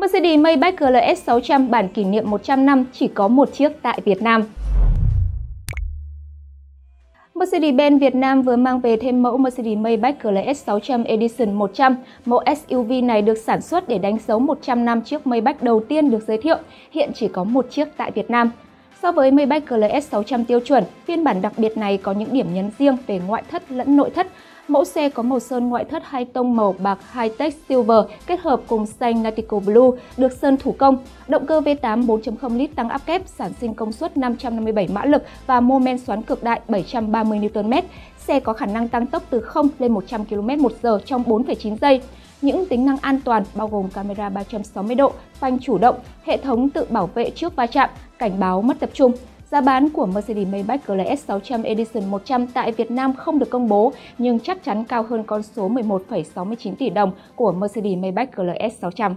Mercedes Maybach GLS 600 bản kỷ niệm 100 năm chỉ có một chiếc tại Việt Nam. Mercedes-Benz Việt Nam vừa mang về thêm mẫu Mercedes Maybach GLS 600 Edition 100. Mẫu SUV này được sản xuất để đánh dấu 100 năm chiếc Maybach đầu tiên được giới thiệu, hiện chỉ có một chiếc tại Việt Nam. So với Maybach GLS 600 tiêu chuẩn, phiên bản đặc biệt này có những điểm nhấn riêng về ngoại thất lẫn nội thất. Mẫu xe có màu sơn ngoại thất hai tông màu bạc High-Tech Silver kết hợp cùng xanh Nautical Blue được sơn thủ công. Động cơ V8 4.0 lít tăng áp kép sản sinh công suất 557 mã lực và mô men xoắn cực đại 730 Nm. Xe có khả năng tăng tốc từ 0 lên 100 km/h trong 4,9 giây. Những tính năng an toàn bao gồm camera 360 độ, phanh chủ động, hệ thống tự bảo vệ trước va chạm, cảnh báo mất tập trung. Giá bán của Mercedes Maybach GLS 600 Edition 100 tại Việt Nam không được công bố, nhưng chắc chắn cao hơn con số 11,69 tỷ đồng của Mercedes Maybach GLS 600.